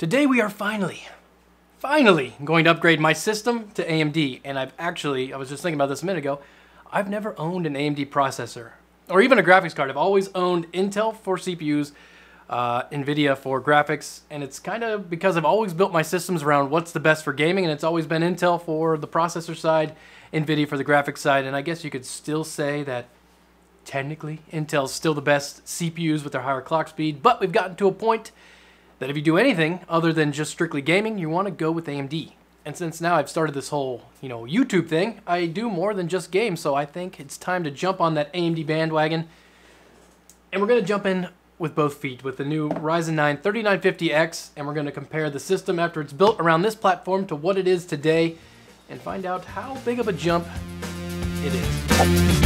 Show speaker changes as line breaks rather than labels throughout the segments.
Today we are finally, finally going to upgrade my system to AMD. And I've actually, I was just thinking about this a minute ago, I've never owned an AMD processor or even a graphics card. I've always owned Intel for CPUs, uh, NVIDIA for graphics, and it's kind of because I've always built my systems around what's the best for gaming, and it's always been Intel for the processor side, NVIDIA for the graphics side, and I guess you could still say that technically Intel's still the best CPUs with their higher clock speed, but we've gotten to a point that if you do anything other than just strictly gaming, you want to go with AMD. And since now I've started this whole, you know, YouTube thing, I do more than just games, so I think it's time to jump on that AMD bandwagon. And we're going to jump in with both feet with the new Ryzen 9 3950X, and we're going to compare the system after it's built around this platform to what it is today, and find out how big of a jump it is.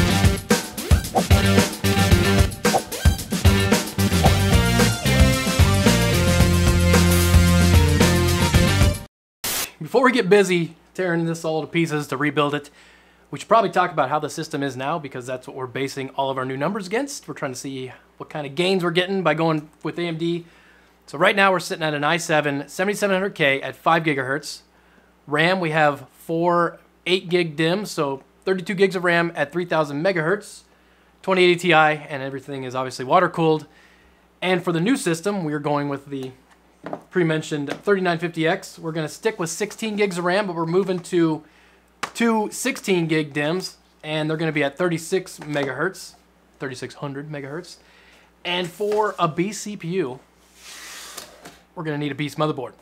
We get busy tearing this all to pieces to rebuild it, we should probably talk about how the system is now because that's what we're basing all of our new numbers against. We're trying to see what kind of gains we're getting by going with AMD. So right now we're sitting at an i7 7700K at 5 gigahertz. RAM, we have four 8 gig DIMMs, so 32 gigs of RAM at 3000 megahertz, 2080 Ti, and everything is obviously water cooled. And for the new system, we are going with the pre-mentioned 3950X. We're going to stick with 16 gigs of RAM, but we're moving to two 16 gig DIMMs, and they're going to be at 36 megahertz, 3600 megahertz. And for a beast CPU, we're going to need a beast motherboard.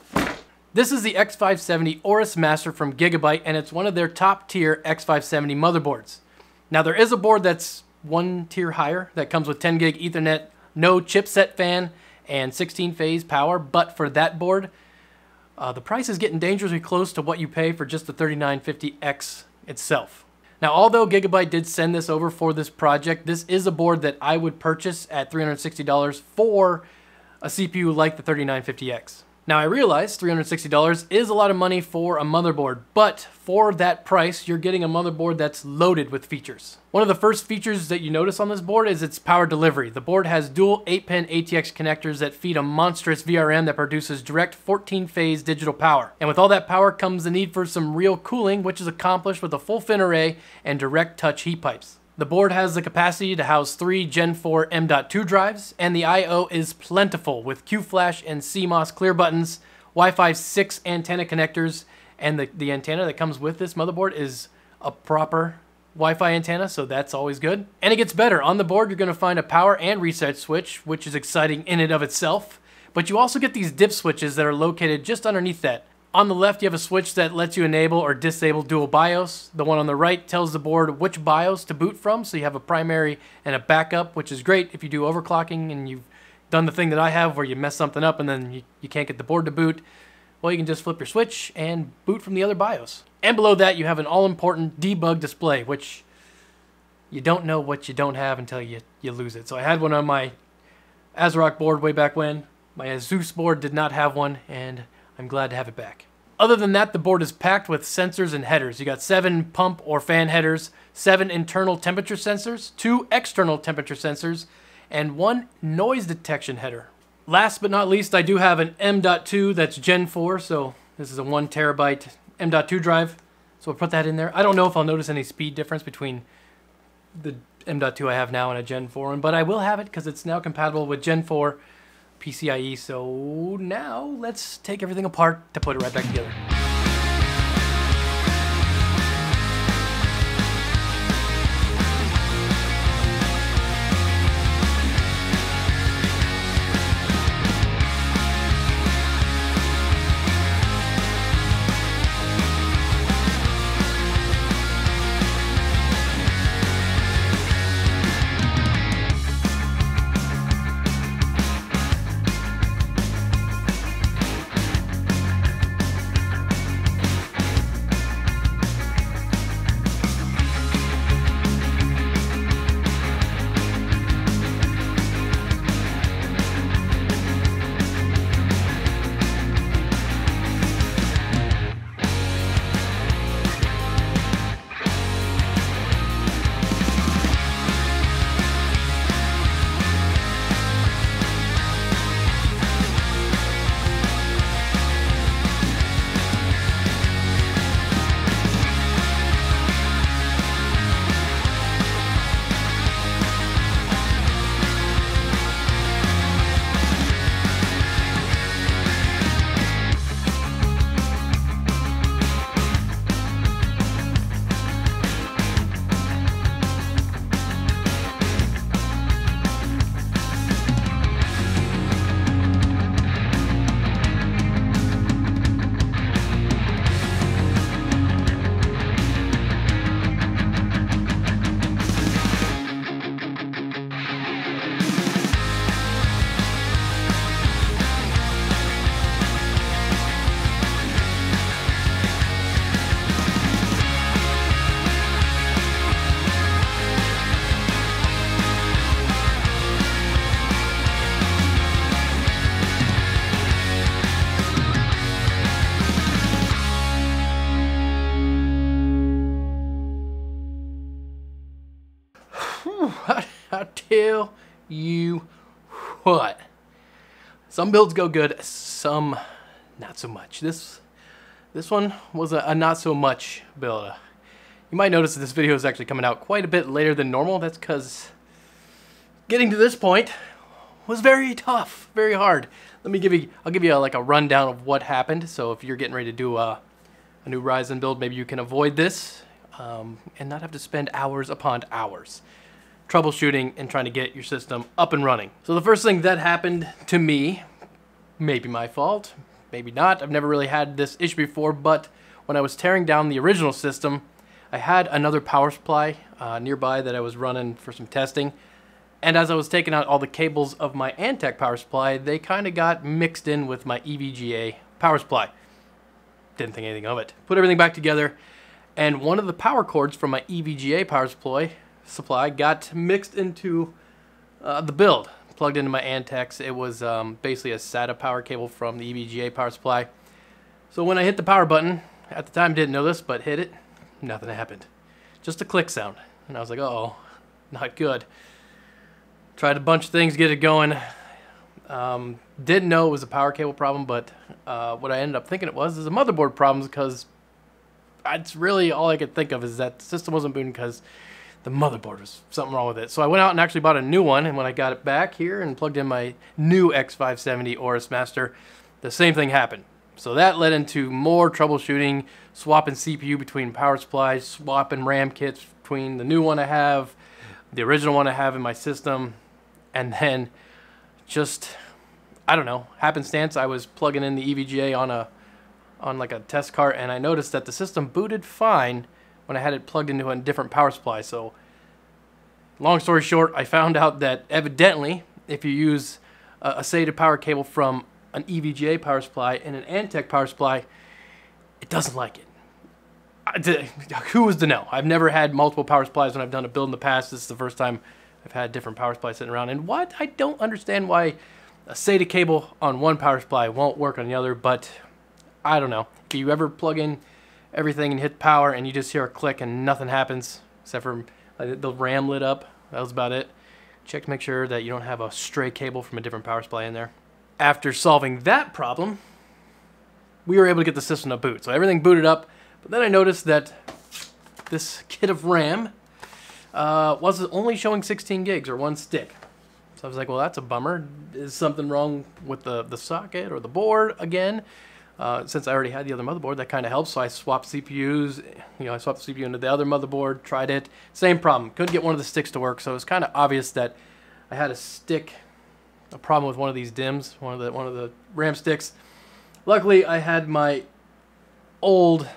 This is the X570 Aorus Master from Gigabyte, and it's one of their top tier X570 motherboards. Now there is a board that's one tier higher that comes with 10 gig Ethernet, no chipset fan, and 16 phase power, but for that board, uh, the price is getting dangerously close to what you pay for just the 3950X itself. Now, although Gigabyte did send this over for this project, this is a board that I would purchase at $360 for a CPU like the 3950X. Now I realize $360 is a lot of money for a motherboard, but for that price, you're getting a motherboard that's loaded with features. One of the first features that you notice on this board is its power delivery. The board has dual 8-pin ATX connectors that feed a monstrous VRM that produces direct 14-phase digital power. And with all that power comes the need for some real cooling, which is accomplished with a full fin array and direct touch heat pipes. The board has the capacity to house three Gen 4 M.2 drives, and the I.O. is plentiful with Q-Flash and CMOS clear buttons, Wi-Fi 6 antenna connectors, and the, the antenna that comes with this motherboard is a proper Wi-Fi antenna, so that's always good. And it gets better. On the board, you're going to find a power and reset switch, which is exciting in and of itself. But you also get these dip switches that are located just underneath that. On the left, you have a switch that lets you enable or disable dual BIOS. The one on the right tells the board which BIOS to boot from, so you have a primary and a backup, which is great if you do overclocking and you've done the thing that I have where you mess something up and then you, you can't get the board to boot. Well, you can just flip your switch and boot from the other BIOS. And below that, you have an all-important debug display, which you don't know what you don't have until you, you lose it. So I had one on my ASRock board way back when. My Asus board did not have one, and I'm glad to have it back. Other than that, the board is packed with sensors and headers. You got seven pump or fan headers, seven internal temperature sensors, two external temperature sensors, and one noise detection header. Last but not least, I do have an M.2 that's Gen 4, so this is a one terabyte M.2 drive. So we'll put that in there. I don't know if I'll notice any speed difference between the M.2 I have now and a Gen 4 one, but I will have it because it's now compatible with Gen 4 PCIe. So now let's take everything apart to put it right back together. Tell you what. Some builds go good, some not so much. This this one was a, a not so much build. You might notice that this video is actually coming out quite a bit later than normal. That's because getting to this point was very tough, very hard. Let me give you, I'll give you a, like a rundown of what happened. So if you're getting ready to do a, a new Ryzen build, maybe you can avoid this um, and not have to spend hours upon hours troubleshooting and trying to get your system up and running. So the first thing that happened to me, maybe my fault, maybe not. I've never really had this issue before, but when I was tearing down the original system, I had another power supply uh, nearby that I was running for some testing. And as I was taking out all the cables of my Antec power supply, they kind of got mixed in with my EVGA power supply. Didn't think anything of it. Put everything back together, and one of the power cords from my EVGA power supply, supply got mixed into uh, the build. Plugged into my Antecs. It was um, basically a SATA power cable from the EVGA power supply. So when I hit the power button, at the time didn't know this, but hit it, nothing happened. Just a click sound. And I was like, oh, not good. Tried a bunch of things, get it going. Um, didn't know it was a power cable problem, but uh, what I ended up thinking it was is a motherboard problem because that's really all I could think of is that the system wasn't booting because the motherboard was something wrong with it. So I went out and actually bought a new one, and when I got it back here and plugged in my new X570 Aorus Master, the same thing happened. So that led into more troubleshooting, swapping CPU between power supplies, swapping RAM kits between the new one I have, the original one I have in my system, and then just, I don't know, happenstance, I was plugging in the EVGA on a on like a test cart, and I noticed that the system booted fine when I had it plugged into a different power supply. So, long story short, I found out that evidently, if you use a, a SATA power cable from an EVGA power supply and an Antec power supply, it doesn't like it. who was to know? I've never had multiple power supplies when I've done a build in the past. This is the first time I've had different power supplies sitting around. And what? I don't understand why a SATA cable on one power supply won't work on the other, but I don't know. If you ever plug in everything and hit power and you just hear a click and nothing happens, except for the RAM lit up, that was about it. Check to make sure that you don't have a stray cable from a different power supply in there after solving that problem, we were able to get the system to boot. So everything booted up, but then I noticed that this kit of RAM uh, was only showing 16 gigs or one stick. So I was like, well, that's a bummer. Is something wrong with the, the socket or the board again? Uh, since I already had the other motherboard, that kind of helps. So I swapped CPUs. You know, I swapped the CPU into the other motherboard, tried it. Same problem. Couldn't get one of the sticks to work. So it was kind of obvious that I had a stick a problem with one of these DIMMs, one of the one of the RAM sticks. Luckily, I had my old,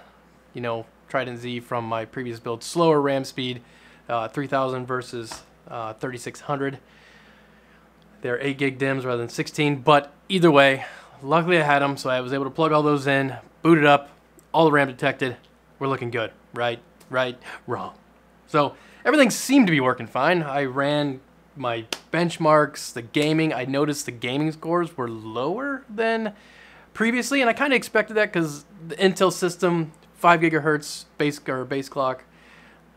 you know, Trident Z from my previous build, slower RAM speed, uh, 3000 versus uh, 3600. They're 8 gig DIMMs rather than 16, but either way, luckily I had them, so I was able to plug all those in, boot it up, all the RAM detected. We're looking good, right? Right? Wrong. So everything seemed to be working fine. I ran my benchmarks, the gaming, I noticed the gaming scores were lower than previously, and I kind of expected that because the Intel system, 5 gigahertz base or base clock,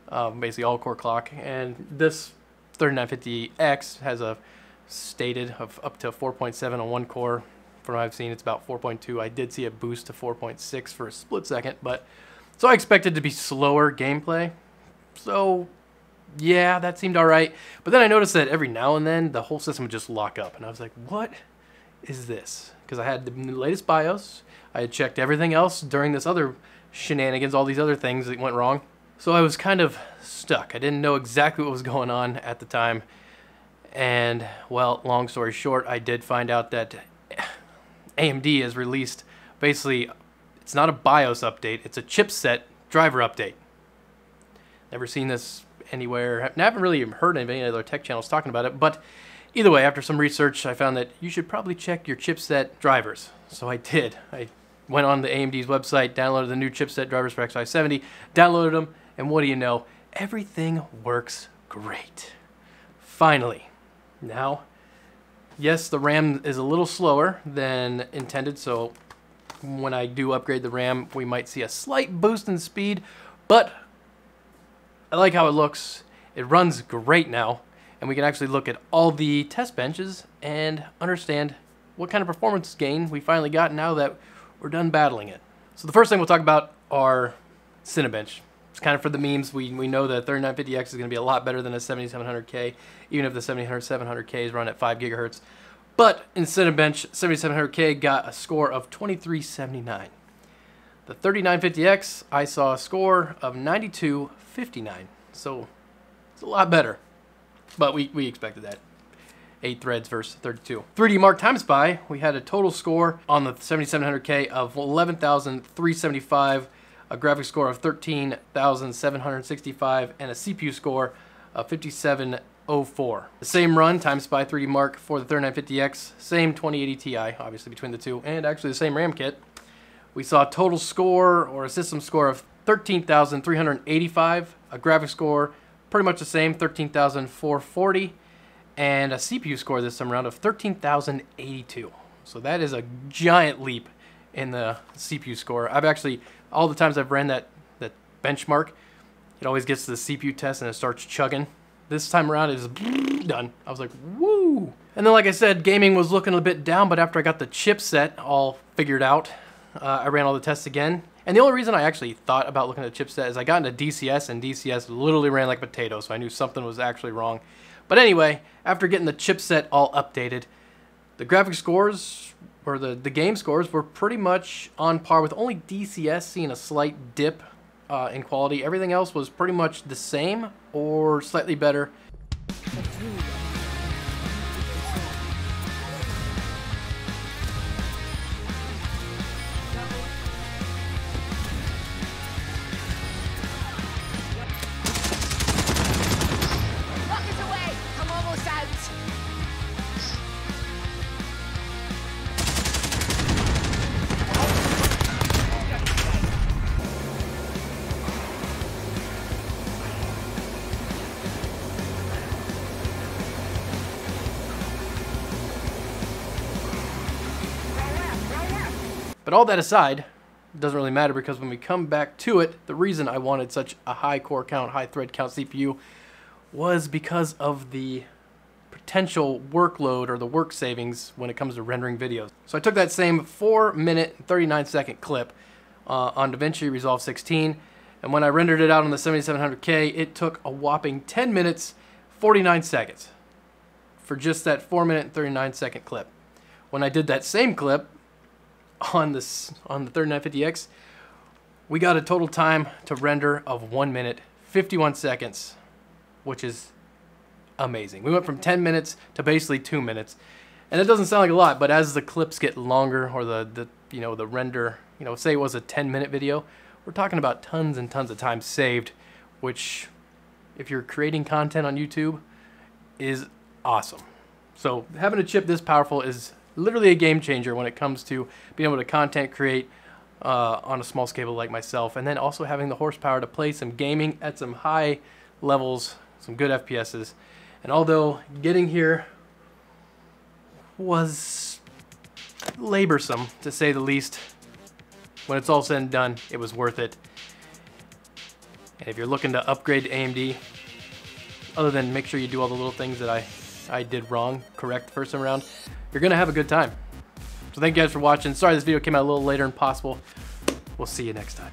um, basically all core clock, and this 3950X has a stated of up to 4.7 on one core. From what I've seen, it's about 4.2. I did see a boost to 4.6 for a split second, but so I expected to be slower gameplay. So yeah, that seemed all right. But then I noticed that every now and then the whole system would just lock up. And I was like, what is this? Because I had the latest BIOS. I had checked everything else during this other shenanigans, all these other things that went wrong. So I was kind of stuck. I didn't know exactly what was going on at the time. And, well, long story short, I did find out that AMD has released basically, it's not a BIOS update, it's a chipset driver update. Never seen this anywhere. I haven't really heard of any other tech channels talking about it, but either way, after some research, I found that you should probably check your chipset drivers. So I did. I went on the AMD's website, downloaded the new chipset drivers for X570, downloaded them, and what do you know? Everything works great. Finally. Now, yes, the RAM is a little slower than intended, so when I do upgrade the RAM, we might see a slight boost in speed, but I like how it looks. It runs great now. and we can actually look at all the test benches and understand what kind of performance gain we finally got now that we're done battling it. So the first thing we'll talk about are Cinebench. It's kind of for the memes. We, we know that 3950X is going to be a lot better than a 7700K, even if the 7700K is run at 5 gigahertz. But in Cinebench, 7700K got a score of 2379. The 3950X, I saw a score of 9259. So it's a lot better. But we, we expected that. 8 threads versus 32. 3D Mark Time Spy, we had a total score on the 7700K of 11,375 a graphics score of 13,765, and a CPU score of 5704. The same run, Time Spy 3D Mark for the 3950X, same 2080 Ti, obviously between the two, and actually the same RAM kit. We saw a total score, or a system score of 13,385, a graphics score pretty much the same, 13,440, and a CPU score this time around of 13,082. So that is a giant leap in the CPU score. I've actually all the times I've ran that, that benchmark, it always gets to the CPU test and it starts chugging. This time around, it is done. I was like, woo! And then, like I said, gaming was looking a bit down, but after I got the chipset all figured out, uh, I ran all the tests again. And the only reason I actually thought about looking at the chipset is I got into DCS, and DCS literally ran like potatoes, so I knew something was actually wrong. But anyway, after getting the chipset all updated, the graphics scores or the, the game scores were pretty much on par with only DCS seeing a slight dip uh, in quality. Everything else was pretty much the same or slightly better. But all that aside, it doesn't really matter because when we come back to it, the reason I wanted such a high core count, high thread count CPU was because of the potential workload or the work savings when it comes to rendering videos. So I took that same 4 minute 39 second clip uh, on DaVinci Resolve 16 and when I rendered it out on the 7700K it took a whopping 10 minutes 49 seconds for just that 4 minute 39 second clip. When I did that same clip on this on the 3950X, we got a total time to render of 1 minute 51 seconds, which is amazing. We went from 10 minutes to basically 2 minutes. And it doesn't sound like a lot, but as the clips get longer or the, the you know the render, you know, say it was a 10 minute video, we're talking about tons and tons of time saved, which if you're creating content on YouTube is awesome. So having a chip this powerful is literally a game changer when it comes to being able to content create uh, on a small scale like myself, and then also having the horsepower to play some gaming at some high levels, some good FPSs. And although getting here was laborsome, to say the least, when it's all said and done, it was worth it. And if you're looking to upgrade to AMD, other than make sure you do all the little things that I, I did wrong, correct first time around, you're to have a good time. So thank you guys for watching. Sorry this video came out a little later than possible. We'll see you next time.